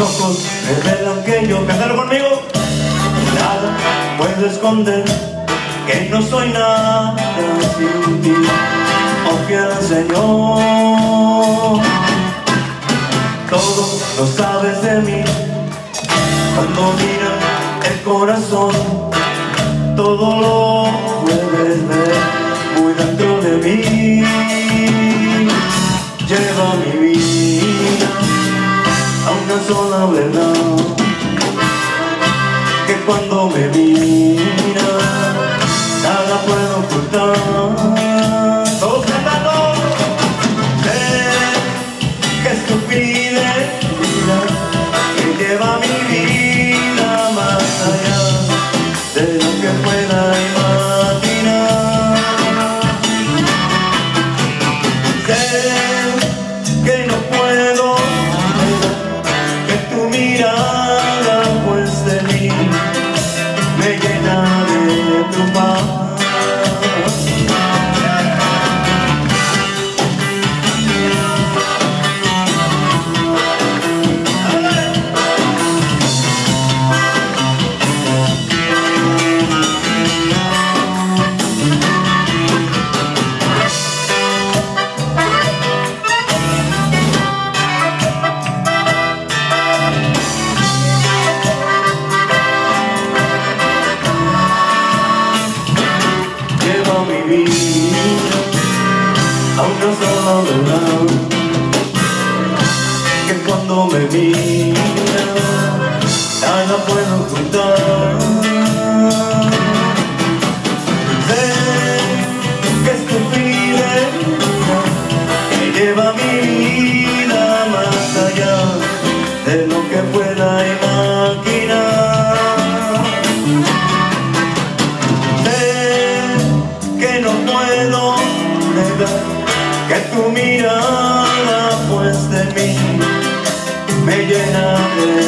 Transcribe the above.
Ojos revelan que yo, cantar conmigo, nada puedo esconder, que no soy nada sin ti, oh fiel Señor. Todo lo sabes de mí, cuando mira el corazón, sola verdad, que cuando me mira, nada puedo ocultar. Todos cantando. Sé que es tu fidelidad que lleva mi vida más allá de lo que pueda imaginar. A una sola verdad que cuando me mira nada puedo ocultar. Sé que es tu fidelidad que lleva mi vida más allá de lo que pueda imaginar. Sé que no puedo negar que tu mirada pues de mí me llena de